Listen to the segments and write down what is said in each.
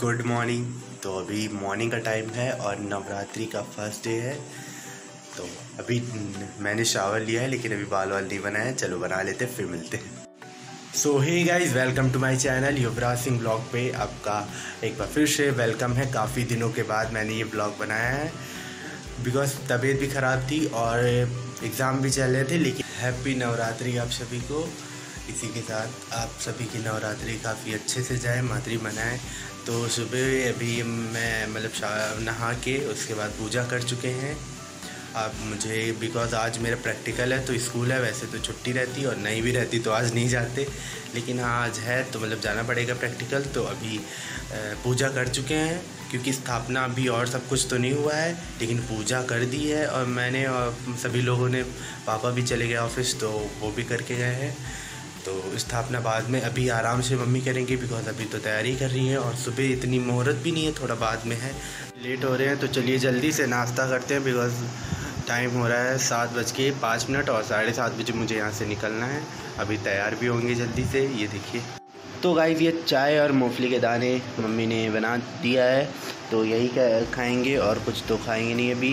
Good morning. तो अभी morning का टाइम है और नवरात्रि का फ़र्स्ट डे है। तो अभी मैंने शावर लिया है, लेकिन अभी बाल वाल नहीं बनाया चलो बना लेते फिर मिलते हैं। So hey guys welcome to my channel Yuvraj Singh blog पे। आपका एक बार फिर से वेलकम है। काफ़ी दिनों के बाद मैंने ये ब्लॉग बनाया है। बिकॉज़ तबीयत भी ख़राब थी और एग्ज़ाम भी चल रहे थे, लेकिन हैप्पी नवरात्रि आप सभी को। इसी के साथ आप सभी की नवरात्रि काफ़ी अच्छे से जाए, मातृ मनाएँ। तो सुबह अभी मैं मतलब नहा के उसके बाद पूजा कर चुके हैं। आप मुझे बिकॉज़ आज मेरा प्रैक्टिकल है तो स्कूल है, वैसे तो छुट्टी रहती और नहीं भी रहती तो आज नहीं जाते। लेकिन आज है तो मतलब जाना पड़ेगा प्रैक्टिकल तो अभी पूजा कर चुके हैं। क्योंकि स्थापना अभी और सब कुछ तो नहीं हुआ है, लेकिन पूजा कर दी है और मैंने और सभी लोगों ने, पापा भी चले गए ऑफ़िस तो वो भी करके गए हैं। तो स्थापना बाद में। अभी आराम से मम्मी करेंगे बिकॉज़ अभी तो तैयारी कर रही हैं और सुबह इतनी मुहूर्त भी नहीं है, थोड़ा बाद में है। लेट हो रहे हैं तो चलिए जल्दी से नाश्ता करते हैं बिकॉज़ टाइम हो रहा है सात बज के पाँच मिनट और साढ़े सात बजे मुझे यहाँ से निकलना है। अभी तैयार भी होंगे जल्दी से, ये देखिए। तो गाइस ये चाय और मूँगफली के दाने मम्मी ने बना दिया है तो यही खाएँगे और कुछ तो खाएँगे नहीं अभी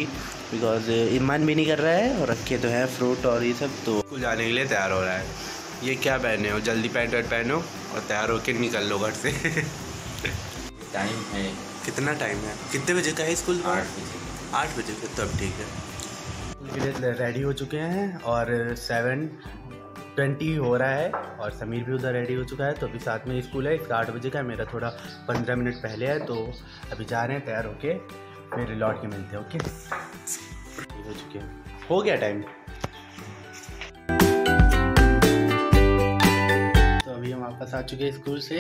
बिकॉज़ ईमान भी नहीं कर रहा है और रखे तो है फ्रूट और ये सब तो जाने के लिए तैयार हो रहा है। ये क्या पहने हो? जल्दी पैंट वैंट पहनो और तैयार होकर निकल लो घर से। टाइम है। कितना टाइम है? कितने बजे का है स्कूल आठ बजे। आठ बजे का तो अब ठीक है। के लिए रेडी हो चुके हैं और सेवन ट्वेंटी हो रहा है और समीर भी उधर रेडी हो चुका है तो अभी साथ में स्कूल है। इसका आठ बजे का मेरा थोड़ा पंद्रह मिनट पहले है तो अभी जा रहे हैं तैयार होके फिर लौट के मिलते हैं ओके? हो चुके हैं। हो गया टाइम वापस आ चुके हैं स्कूल से।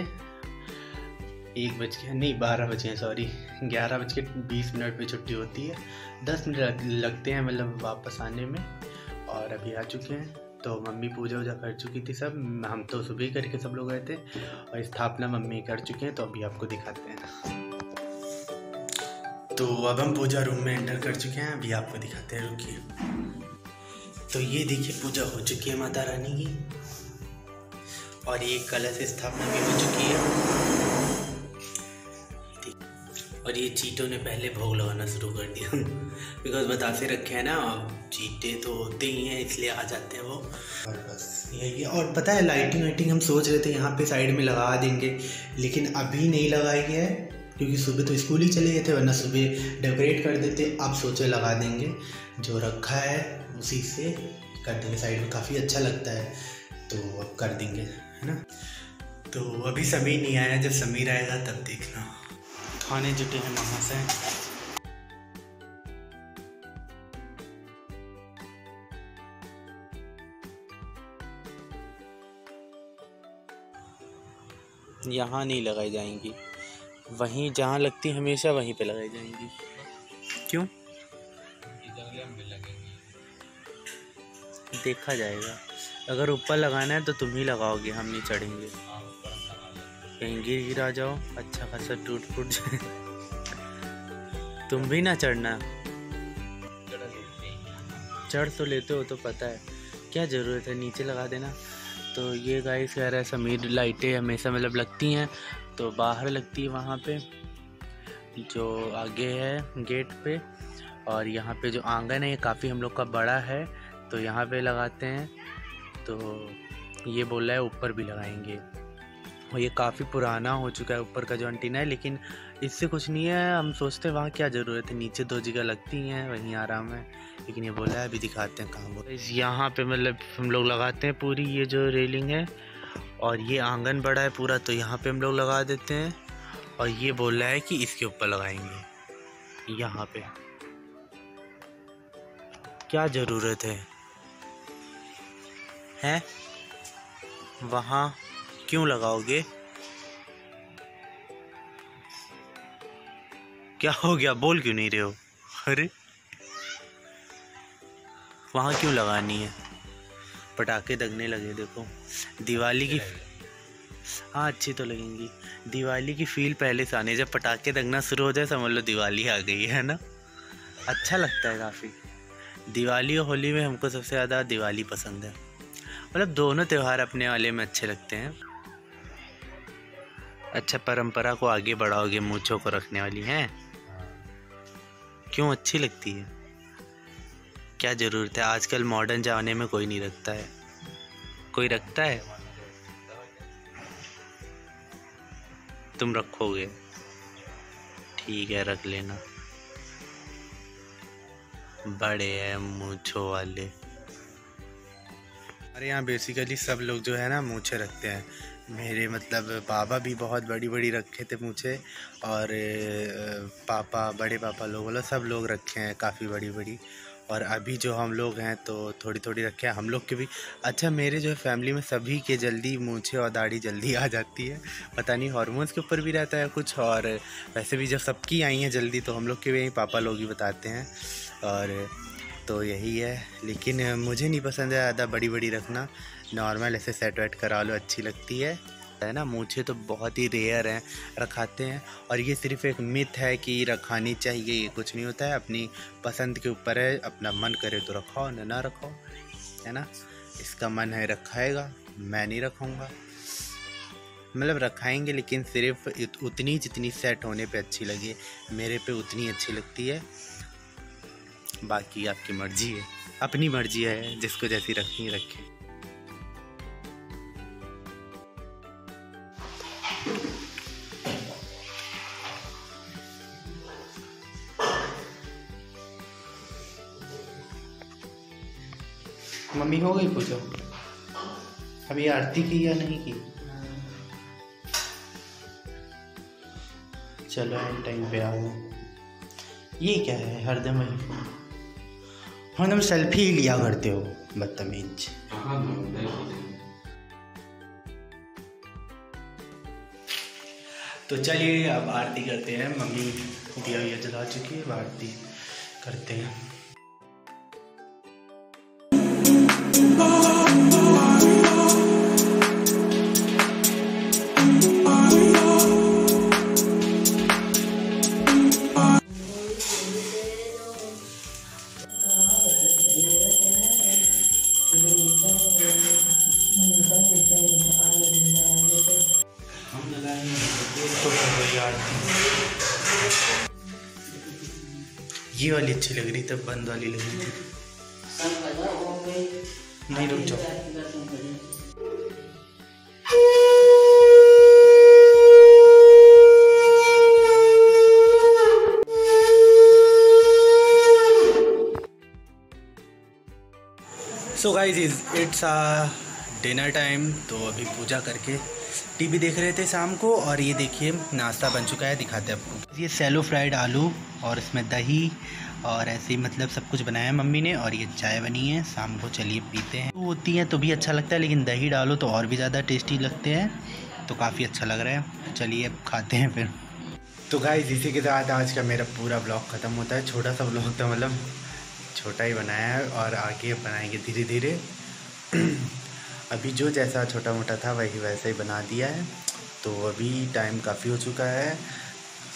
एक बज के, नहीं, बारह बजे हैं सॉरी ग्यारह बज के बीस मिनट पे छुट्टी होती है। दस मिनट लगते हैं मतलब वापस आने में। और अभी आ चुके हैं। तो मम्मी पूजा वूजा कर चुकी थी सब। हम तो सुबह ही करके सब लोग गए थे। और स्थापना मम्मी कर चुके हैं तो अभी आपको दिखाते हैं। तो अब हम पूजा रूम में एंटर कर चुके हैं। अभी आपको दिखाते हैं, रुकिए। तो ये देखिए, पूजा हो चुकी है माता रानी की। और ये कलश स्थापना भी हो चुकी है। और ये चीटों ने पहले भोग लगाना शुरू कर दिया। बिकॉज़ बताते रखे हैं ना चीटे तो होते ही हैं, इसलिए आ जाते हैं वो। और बस यही है। और पता है लाइटिंग वाइटिंग हम सोच रहे थे यहाँ पे साइड में लगा देंगे, लेकिन अभी नहीं लगाई है, क्योंकि सुबह तो स्कूल ही चले गए थे, वरना सुबह डेकोरेट कर देते, अब सोचे लगा देंगे। जो रखा है, उसी से कर देंगे साइड में काफ़ी अच्छा लगता है तो अब कर देंगे। है ना? तो अभी समीर नहीं आया, जब समीर आएगा तब देखना। खाने जुटे हैं वहाँ से। यहाँ नहीं लगाई जाएँगी। वहीं जहाँ लगती हमेशा वहीं पे लगाई जाएँगी। क्यों? देखा जाएगा। अगर ऊपर लगाना है तो तुम ही लगाओगे, हम नहीं चढ़ेंगे। कहीं गिर गिरा जाओ अच्छा खासा टूट फूट जाए। तुम भी ना चढ़ना। चढ़ तो लेते हो तो पता है। क्या ज़रूरत है? नीचे लगा देना। तो ये गाइस कह रहा है, समीर लाइटें हमेशा मतलब लगती हैं तो बाहर लगती है वहाँ पे, जो आगे है गेट पे, और यहाँ पे जो आँगन है, ये काफ़ी हम लोग का बड़ा है। तो यहाँ पे लगाते हैं। तो ये बोल रहा है, ऊपर भी लगाएँगे। और ये काफ़ी पुराना हो चुका है, ऊपर का जो एंटीना है, लेकिन इससे कुछ नहीं है। हम सोचते हैं, वहाँ, क्या ज़रूरत है? नीचे दो जगह लगती हैं, वहीं आराम है। लेकिन ये बोला है, अभी दिखाते हैं कहाँ बोला यहाँ पे मतलब हम लोग लगाते हैं पूरी ये जो रेलिंग है। और ये आँगन बड़ा है पूरा तो यहाँ पे हम लोग लगा देते हैं। और ये बोल रहा है कि इसके ऊपर लगाएँगे। यहाँ पे। क्या ज़रूरत है? हैं? वहाँ क्यों लगाओगे? क्या हो गया? बोल क्यों नहीं रहे हो? अरे। वहाँ क्यों लगानी है? पटाखे दगने लगे देखो। दिवाली की हाँ अच्छी तो लगेंगी। दिवाली की फील पहले से आने जब पटाखे दगना शुरू हो जाए समझ लो दिवाली आ गई है ना? अच्छा लगता है काफ़ी। दिवाली और होली में हमको सबसे ज़्यादा दिवाली पसंद है। मतलब दोनों त्यौहार अपने वाले में अच्छे लगते हैं। अच्छा परंपरा को आगे बढ़ाओगे, मूछों को रखने वाली हैं? क्यों अच्छी लगती है? क्या ज़रूरत है? आजकल मॉडर्न ज़माने में कोई नहीं रखता है। कोई रखता है? तुम रखोगे। ठीक है, रख लेना। बड़े हैं मूछों वाले। अरे यहाँ बेसिकली सब लोग जो है ना मूछे रखते हैं। मेरे मतलब पापा भी बहुत बड़ी बड़ी रखे थे मूछे और पापा, बड़े पापा लोग बोला सब लोग रखे हैं काफ़ी बड़ी बड़ी और अभी जो हम लोग हैं तो थोड़ी थोड़ी रखे हैं। हम लोग के भी अच्छा मेरे जो है फैमिली में सभी के जल्दी मूछे और दाढ़ी जल्दी आ जाती है। पता नहीं हार्मोन्स के ऊपर भी रहता है कुछ और, वैसे भी जब सबकी आई हैं जल्दी तो हम लोग के भी पापा लोग ही बताते हैं। और तो यही है। लेकिन मुझे नहीं पसंद है ज़्यादा बड़ी बड़ी रखना। नॉर्मल ऐसे सेट वेट करा लो, अच्छी लगती है। है ना? मूछे तो बहुत ही रेयर हैं, रखाते हैं। और ये सिर्फ़ एक मिथ है कि रखानी चाहिए, ये कुछ नहीं होता है। अपनी पसंद के ऊपर है, अपना मन करे तो रखाओ, न, ना रखाओ। है ना? इसका मन है रखाएगा, मैं नहीं रखाऊँगा मतलब रखाएँगे, लेकिन सिर्फ़ उतनी जितनी सेट होने पे अच्छी लगे मेरे पे उतनी अच्छी लगती है। बाकी आपकी मर्ज़ी है। अपनी मर्ज़ी है, जिसको जैसी रखनी रखे। मम्मी, हो गई पूछो अभी आरती की या नहीं की? चलो टाइम पे आ गए। ये क्या है? हरदम हरदम सेल्फी ही लिया करते हो, बदतमीज। तो चलिए अब आरती करते हैं। मम्मी दिया हुआ जला चुकी है आरती करते हैं। वाली अच्छी लग रही, तब बंद वाली लग रही थी। नहीं रुक जाओ। So guys is it's a dinner time तो अभी पूजा करके टीवी देख रहे थे शाम को, और ये देखिए, नाश्ता बन चुका है, दिखाते हैं आपको। ये सेलो फ्राइड आलू, और इसमें दही और ऐसे ही मतलब सब कुछ बनाया मम्मी ने और ये चाय बनी है, शाम को चलिए पीते हैं। तो होती हैं तो भी अच्छा लगता है, लेकिन दही डालो तो और भी ज़्यादा टेस्टी लगते हैं तो काफ़ी अच्छा लग रहा है। चलिए खाते हैं फिर। तो गाइस इसी के साथ आज का मेरा पूरा ब्लॉग ख़त्म होता है। छोटा सा ब्लॉग था मतलब छोटा ही बनाया है और आगे बनाएँगे धीरे धीरे अभी जो जैसा छोटा मोटा था, वही वैसा ही बना दिया है। तो अभी टाइम काफ़ी हो चुका है।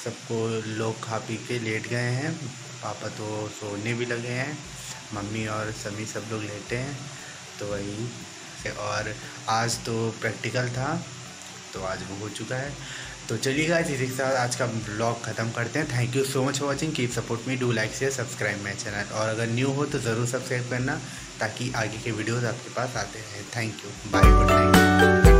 सबको लोग खा पी के लेट गए हैं। पापा तो सोने भी लगे हैं, मम्मी और सभी सब लोग लेटे हैं तो वही और आज तो प्रैक्टिकल था तो आज वो हो चुका है। तो चलिए गाइस इसी के साथ आज का ब्लॉग खत्म करते हैं। Thank you so much for watching keep support me do like share subscribe my channel और अगर न्यू हो तो ज़रूर सब्सक्राइब करना, ताकि आगे के वीडियोज़ आपके पास आते हैं thank you bye good night